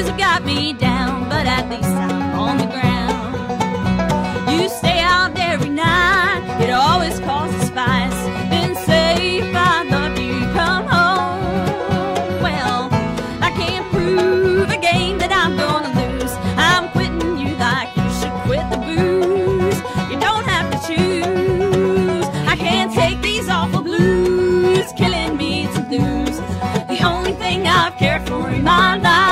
shoes have got me down, but at least I'm on the ground. You stay out every night, it always causes fights. Then say if I love you, come home. Well, I can't prove a game that I'm gonna lose. I'm quitting you like you should quit the booze. You don't have to choose. I can't take these awful blues, killing me to lose. The only thing I've cared for in my life.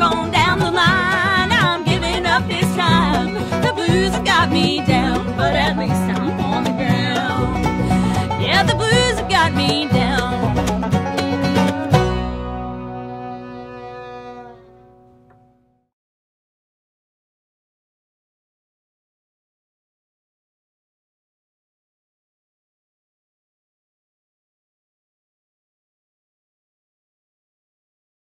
gone.